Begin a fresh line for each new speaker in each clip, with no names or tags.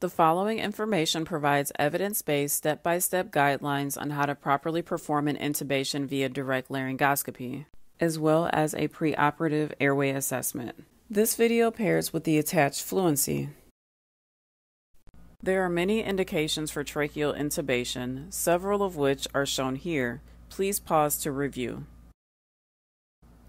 The following information provides evidence based step by step guidelines on how to properly perform an intubation via direct laryngoscopy, as well as a preoperative airway assessment. This video pairs with the attached fluency. There are many indications for tracheal intubation, several of which are shown here. Please pause to review.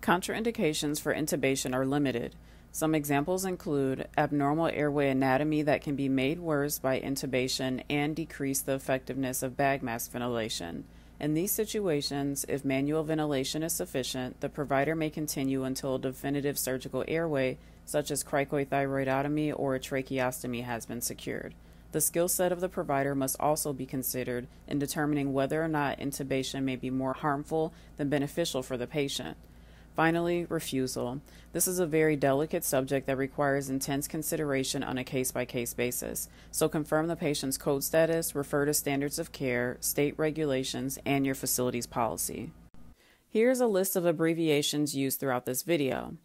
Contraindications for intubation are limited. Some examples include abnormal airway anatomy that can be made worse by intubation and decrease the effectiveness of bag mask ventilation. In these situations, if manual ventilation is sufficient, the provider may continue until a definitive surgical airway, such as cricoid or a tracheostomy, has been secured. The skill set of the provider must also be considered in determining whether or not intubation may be more harmful than beneficial for the patient. Finally, refusal. This is a very delicate subject that requires intense consideration on a case by case basis. So, confirm the patient's code status, refer to standards of care, state regulations, and your facility's policy. Here's a list of abbreviations used throughout this video.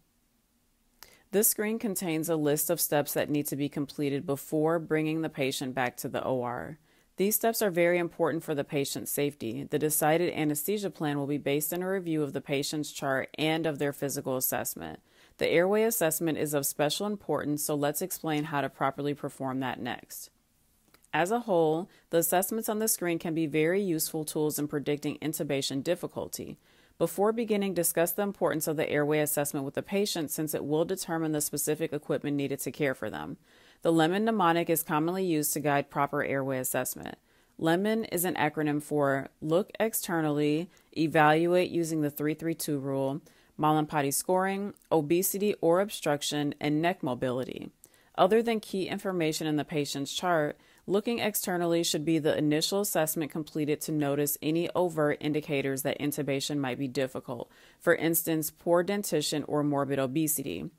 This screen contains a list of steps that need to be completed before bringing the patient back to the OR. These steps are very important for the patient's safety. The decided anesthesia plan will be based on a review of the patient's chart and of their physical assessment. The airway assessment is of special importance, so let's explain how to properly perform that next. As a whole, the assessments on the screen can be very useful tools in predicting intubation difficulty. Before beginning, discuss the importance of the airway assessment with the patient since it will determine the specific equipment needed to care for them. The Lemon mnemonic is commonly used to guide proper airway assessment. LEMON is an acronym for Look Externally, Evaluate using the 332 rule, Mallampati scoring, obesity or obstruction, and neck mobility. Other than key information in the patient's chart, looking externally should be the initial assessment completed to notice any overt indicators that intubation might be difficult, for instance, poor dentition or morbid obesity.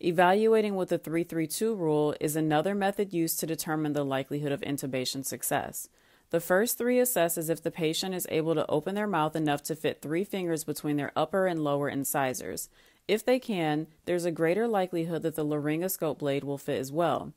Evaluating with the 332 rule is another method used to determine the likelihood of intubation success. The first three assesses if the patient is able to open their mouth enough to fit three fingers between their upper and lower incisors. If they can, there's a greater likelihood that the laryngoscope blade will fit as well.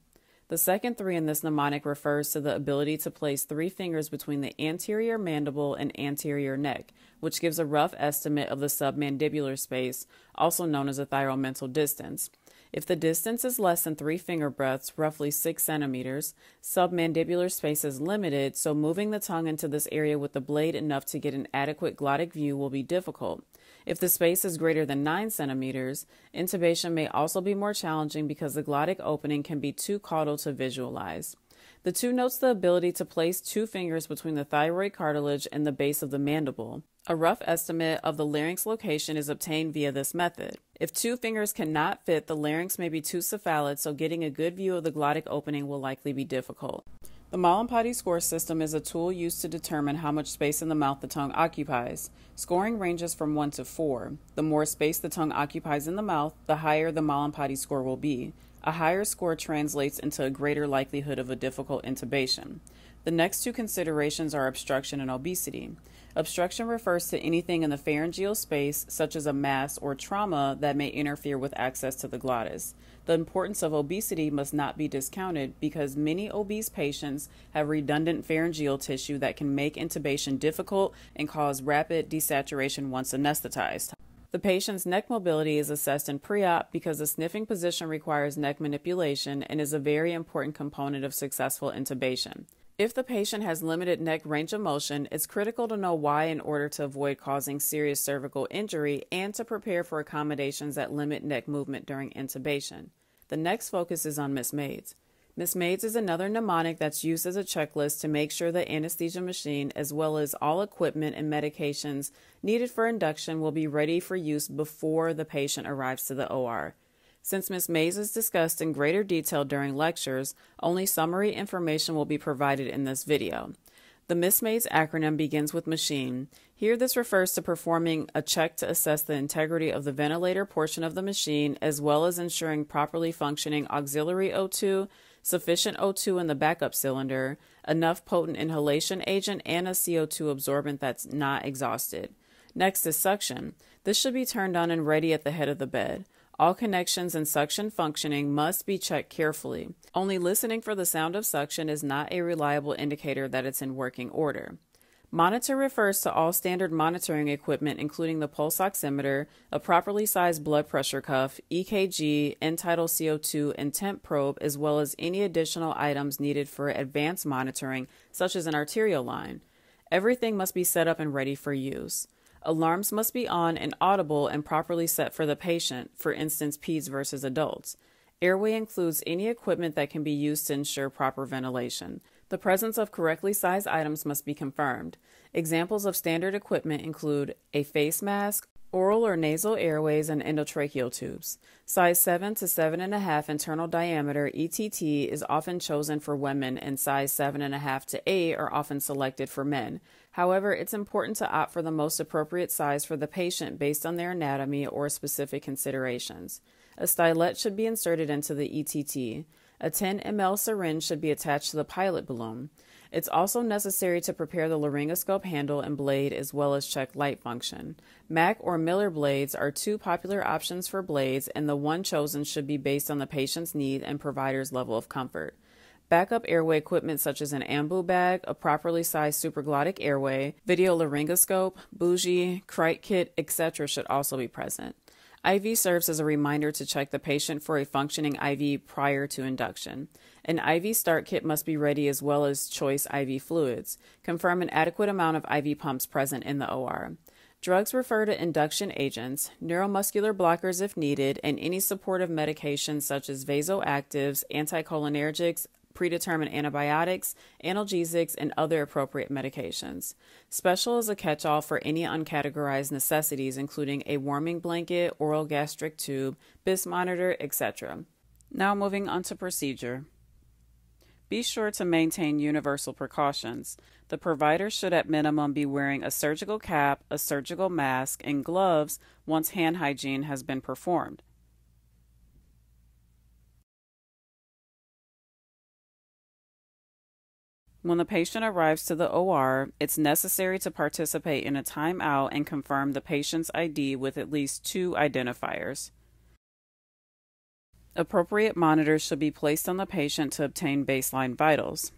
The second three in this mnemonic refers to the ability to place three fingers between the anterior mandible and anterior neck, which gives a rough estimate of the submandibular space, also known as a thyromental distance. If the distance is less than three finger breadths, roughly six centimeters, submandibular space is limited, so moving the tongue into this area with the blade enough to get an adequate glottic view will be difficult. If the space is greater than 9 centimeters, intubation may also be more challenging because the glottic opening can be too caudal to visualize. The two notes the ability to place two fingers between the thyroid cartilage and the base of the mandible. A rough estimate of the larynx location is obtained via this method. If two fingers cannot fit, the larynx may be too cephalad, so getting a good view of the glottic opening will likely be difficult. The Mallampati score system is a tool used to determine how much space in the mouth the tongue occupies. Scoring ranges from 1 to 4. The more space the tongue occupies in the mouth, the higher the Mallampati score will be. A higher score translates into a greater likelihood of a difficult intubation. The next two considerations are obstruction and obesity. Obstruction refers to anything in the pharyngeal space, such as a mass or trauma, that may interfere with access to the glottis. The importance of obesity must not be discounted because many obese patients have redundant pharyngeal tissue that can make intubation difficult and cause rapid desaturation once anesthetized. The patient's neck mobility is assessed in pre op because the sniffing position requires neck manipulation and is a very important component of successful intubation. If the patient has limited neck range of motion, it's critical to know why in order to avoid causing serious cervical injury and to prepare for accommodations that limit neck movement during intubation. The next focus is on. MS MAIDS is another mnemonic that's used as a checklist to make sure the anesthesia machine, as well as all equipment and medications needed for induction, will be ready for use before the patient arrives to the OR. Since MS MAIDS is discussed in greater detail during lectures, only summary information will be provided in this video. The MS MAIDS acronym begins with machine. Here, this refers to performing a check to assess the integrity of the ventilator portion of the machine, as well as ensuring properly functioning auxiliary O2, sufficient O2 in the backup cylinder, enough potent inhalation agent, and a CO2 absorbent that's not exhausted. Next is suction. This should be turned on and ready at the head of the bed. All connections and suction functioning must be checked carefully. Only listening for the sound of suction is not a reliable indicator that it's in working order. Monitor refers to all standard monitoring equipment, including the pulse oximeter, a properly sized blood pressure cuff, EKG, end tidal CO2, and temp probe, as well as any additional items needed for advanced monitoring, such as an arterial line. Everything must be set up and ready for use. Alarms must be on and audible and properly set for the patient, for instance, peds versus adults. Airway includes any equipment that can be used to ensure proper ventilation. The presence of correctly sized items must be confirmed. Examples of standard equipment include a face mask, oral or nasal airways, and endotracheal tubes. Size 7 to 7.5 internal diameter ETT is often chosen for women, and size 7.5 to 8 are often selected for men. However, it's important to opt for the most appropriate size for the patient based on their anatomy or specific considerations. A stylet should be inserted into the ETT. A 10 ml syringe should be attached to the pilot balloon. It's also necessary to prepare the laryngoscope handle and blade as well as check light function. Mac or Miller blades are two popular options for blades, and the one chosen should be based on the patient's need and provider's level of comfort. Backup airway equipment such as an ambu bag, a properly sized supraglottic airway, video laryngoscope, bougie, Cric kit, etc. should also be present. IV serves as a reminder to check the patient for a functioning IV prior to induction. An IV start kit must be ready as well as choice IV fluids. Confirm an adequate amount of IV pumps present in the OR. Drugs refer to induction agents, neuromuscular blockers if needed, and any supportive medications such as vasoactives, anticholinergics, predetermined antibiotics, analgesics, and other appropriate medications. Special is a catch all for any uncategorized necessities, including a warming blanket, oral gastric tube, BIS monitor, etc. Now, moving on to procedure. Be sure to maintain universal precautions. The provider should at minimum be wearing a surgical cap, a surgical mask, and gloves once hand hygiene has been performed. When the patient arrives to the OR, it's necessary to participate in a timeout and confirm the patient's ID with at least two identifiers. Appropriate monitors should be placed on the patient to obtain baseline vitals.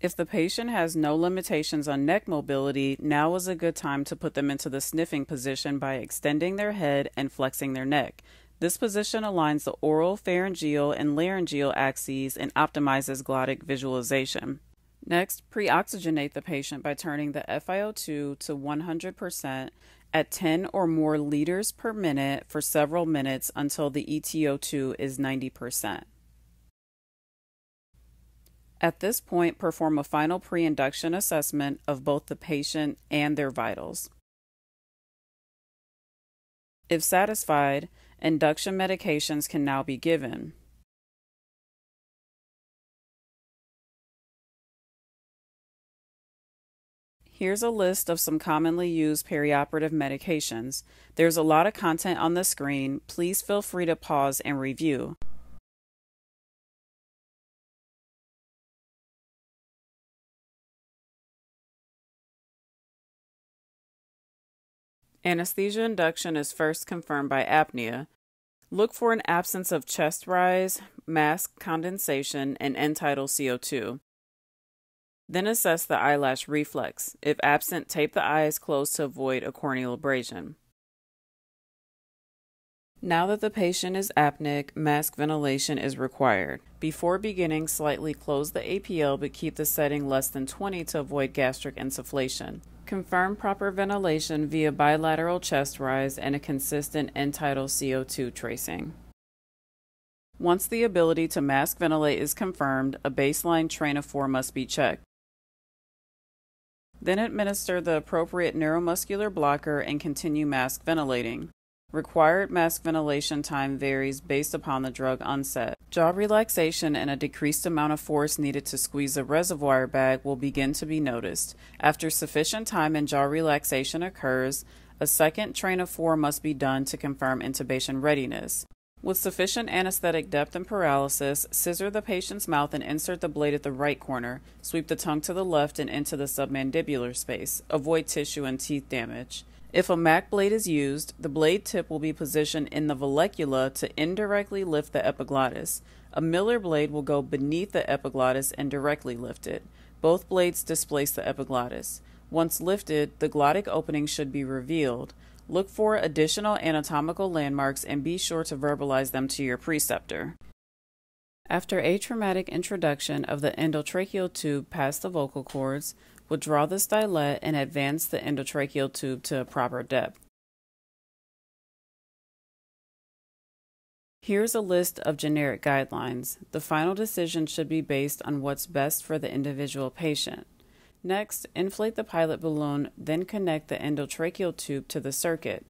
If the patient has no limitations on neck mobility, now is a good time to put them into the sniffing position by extending their head and flexing their neck. This position aligns the oral, pharyngeal, and laryngeal axes and optimizes glottic visualization. Next, pre oxygenate the patient by turning the FiO2 to 100% at 10 or more liters per minute for several minutes until the ETO2 is 90%. At this point, perform a final pre induction assessment of both the patient and their vitals. If satisfied, induction medications can now be given. Here's a list of some commonly used perioperative medications. There's a lot of content on the screen. Please feel free to pause and review. Anesthesia induction is first confirmed by apnea. Look for an absence of chest rise, mask condensation, and end tidal CO2. Then assess the eyelash reflex. If absent, tape the eyes closed to avoid a corneal abrasion. Now that the patient is apneic, mask ventilation is required. Before beginning, slightly close the APL but keep the setting less than 20 to avoid gastric insufflation. Confirm proper ventilation via bilateral chest rise and a consistent end tidal CO2 tracing. Once the ability to mask ventilate is confirmed, a baseline train of four must be checked. Then administer the appropriate neuromuscular blocker and continue mask ventilating. Required mask ventilation time varies based upon the drug onset. Jaw relaxation and a decreased amount of force needed to squeeze the reservoir bag will begin to be noticed. After sufficient time and jaw relaxation occurs, a second train of four must be done to confirm intubation readiness. With sufficient anesthetic depth and paralysis, scissor the patient's mouth and insert the blade at the right corner. Sweep the tongue to the left and into the submandibular space. Avoid tissue and teeth damage. If a MAC blade is used, the blade tip will be positioned in the vallecula to indirectly lift the epiglottis. A Miller blade will go beneath the epiglottis and directly lift it. Both blades displace the epiglottis. Once lifted, the glottic opening should be revealed. Look for additional anatomical landmarks and be sure to verbalize them to your preceptor. After atraumatic introduction of the endotracheal tube past the vocal cords, withdraw the stylet and advance the endotracheal tube to a proper depth. Here's a list of generic guidelines. The final decision should be based on what's best for the individual patient. Next, inflate the pilot balloon, then connect the endotracheal tube to the circuit.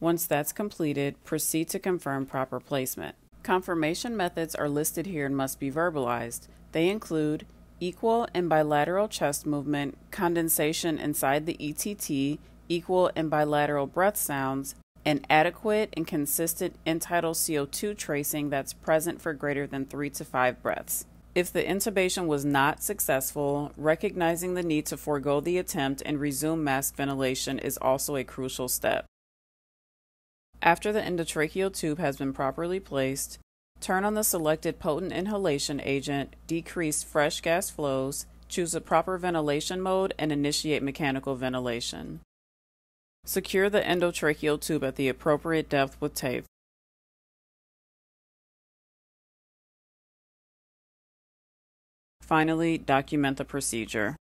Once that's completed, proceed to confirm proper placement. Confirmation methods are listed here and must be verbalized. They include equal and bilateral chest movement, condensation inside the ETT, equal and bilateral breath sounds, and adequate and consistent end-tidal CO2 tracing that's present for greater than 3 to 5 breaths. If the intubation was not successful, recognizing the need to forego the attempt and resume mask ventilation is also a crucial step. After the endotracheal tube has been properly placed, turn on the selected potent inhalation agent, decrease fresh gas flows, choose a proper ventilation mode, and initiate mechanical ventilation. Secure the endotracheal tube at the appropriate depth with tape. Finally, document the procedure.